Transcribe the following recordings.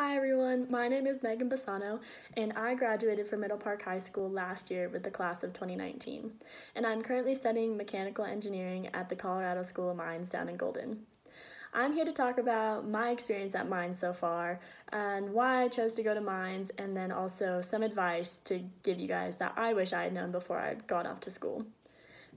Hi everyone, my name is Megan Bausano and I graduated from Middle Park High School last year with the class of 2019. And I'm currently studying mechanical engineering at the Colorado School of Mines down in Golden. I'm here to talk about my experience at Mines so far and why I chose to go to Mines and then also some advice to give you guys that I wish I had known before I'd gone off to school.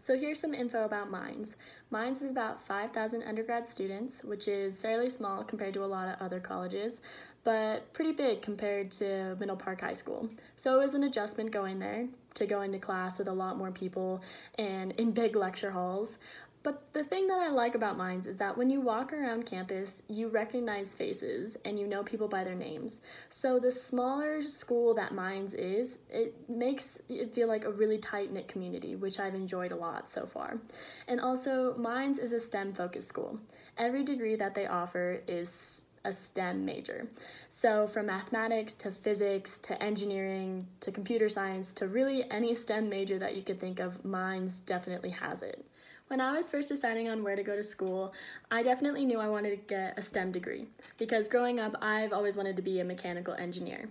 So here's some info about Mines. Mines is about 5,000 undergrad students, which is fairly small compared to a lot of other colleges, but pretty big compared to Middle Park High School. So it was an adjustment going there to go into class with a lot more people and in big lecture halls. But the thing that I like about Mines is that when you walk around campus, you recognize faces and you know people by their names. So the smaller school that Mines is, it makes it feel like a really tight knit community, which I've enjoyed a lot so far. And also, Mines is a STEM focused school. Every degree that they offer is a STEM major. So, from mathematics to physics to engineering to computer science to really any STEM major that you could think of, Mines definitely has it. When I was first deciding on where to go to school, I definitely knew I wanted to get a STEM degree because growing up, I've always wanted to be a mechanical engineer.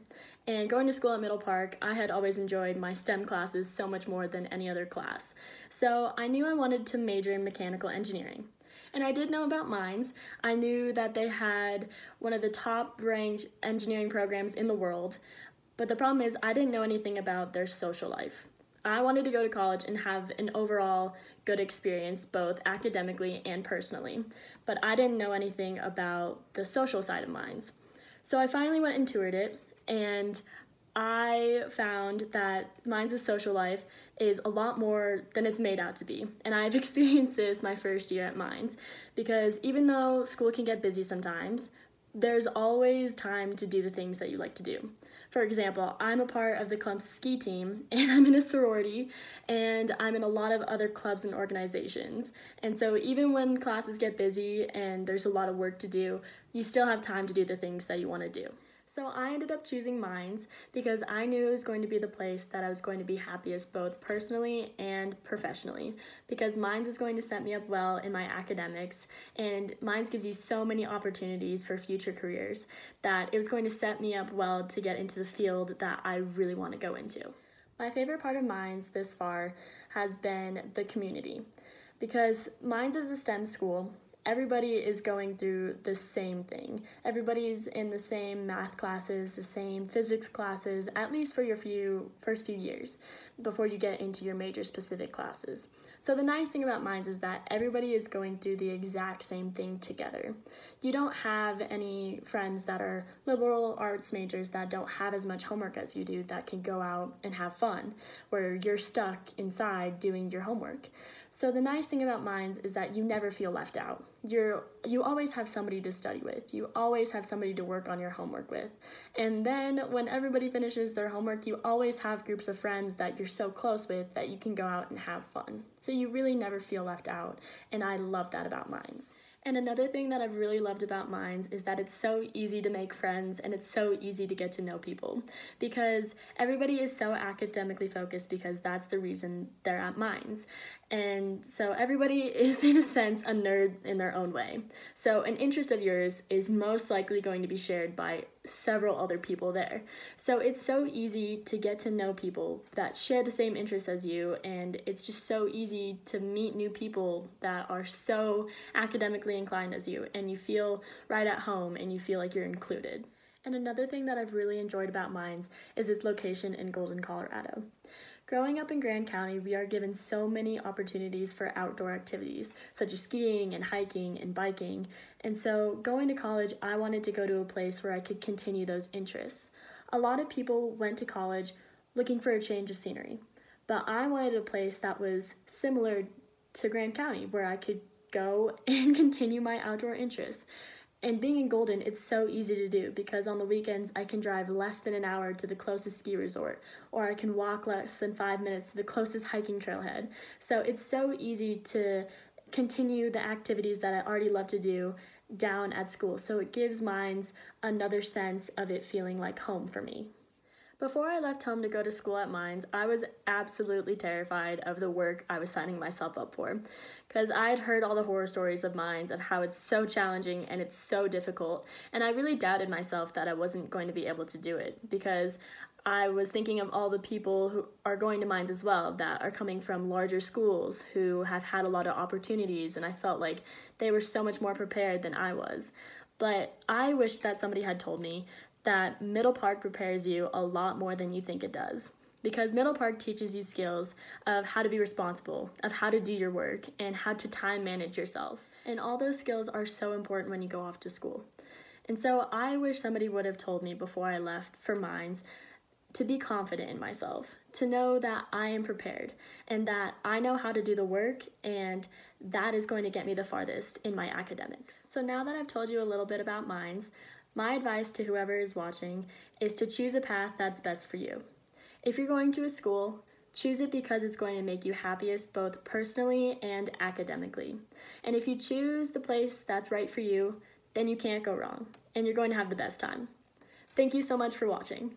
And going to school at Middle Park, I had always enjoyed my STEM classes so much more than any other class. So I knew I wanted to major in mechanical engineering. And I did know about Mines. I knew that they had one of the top ranked engineering programs in the world. But the problem is, I didn't know anything about their social life. I wanted to go to college and have an overall good experience, both academically and personally, but I didn't know anything about the social side of Mines. So I finally went and toured it, and I found that Mines' social life is a lot more than it's made out to be. And I've experienced this my first year at Mines because even though school can get busy sometimes, there's always time to do the things that you like to do. For example, I'm a part of the club ski team and I'm in a sorority and I'm in a lot of other clubs and organizations. And so even when classes get busy and there's a lot of work to do, you still have time to do the things that you want to do. So I ended up choosing Mines because I knew it was going to be the place that I was going to be happiest both personally and professionally because Mines was going to set me up well in my academics and Mines gives you so many opportunities for future careers that it was going to set me up well to get into the field that I really want to go into. My favorite part of Mines this far has been the community because Mines is a STEM school everybody is going through the same thing. Everybody's in the same math classes, the same physics classes, at least for your few first few years before you get into your major specific classes. So the nice thing about Mines is that everybody is going through the exact same thing together. You don't have any friends that are liberal arts majors that don't have as much homework as you do that can go out and have fun, where you're stuck inside doing your homework. So the nice thing about Mines is that you never feel left out. You're you always have somebody to study with. You always have somebody to work on your homework with. And then when everybody finishes their homework, you always have groups of friends that you're so close with that you can go out and have fun. So you really never feel left out, and I love that about Mines. And another thing that I've really loved about Mines is that it's so easy to make friends and it's so easy to get to know people because everybody is so academically focused because that's the reason they're at Mines. And so everybody is, in a sense, a nerd in their own way. So an interest of yours is most likely going to be shared by several other people there. So it's so easy to get to know people that share the same interests as you, and it's just so easy to meet new people that are so academically inclined as you, and you feel right at home and you feel like you're included. And another thing that I've really enjoyed about Mines is its location in Golden, Colorado. Growing up in Grand County, we are given so many opportunities for outdoor activities, such as skiing and hiking and biking. And so, going to college, I wanted to go to a place where I could continue those interests. A lot of people went to college looking for a change of scenery, but I wanted a place that was similar to Grand County, where I could go and continue my outdoor interests. And being in Golden, it's so easy to do because on the weekends I can drive less than an hour to the closest ski resort, or I can walk less than five minutes to the closest hiking trailhead. So it's so easy to continue the activities that I already love to do down at school. So it gives Mines another sense of it feeling like home for me. Before I left home to go to school at Mines, I was absolutely terrified of the work I was signing myself up for because I had heard all the horror stories of Mines of how it's so challenging and it's so difficult, and I really doubted myself that I wasn't going to be able to do it because I was thinking of all the people who are going to Mines as well that are coming from larger schools who have had a lot of opportunities, and I felt like they were so much more prepared than I was. But I wish that somebody had told me that Middle Park prepares you a lot more than you think it does. Because Middle Park teaches you skills of how to be responsible, of how to do your work, and how to time manage yourself. And all those skills are so important when you go off to school. And so I wish somebody would have told me before I left for Mines to be confident in myself, to know that I am prepared and that I know how to do the work and that is going to get me the farthest in my academics. So now that I've told you a little bit about Mines, my advice to whoever is watching is to choose a path that's best for you. If you're going to a school, choose it because it's going to make you happiest both personally and academically. And if you choose the place that's right for you, then you can't go wrong, and you're going to have the best time. Thank you so much for watching.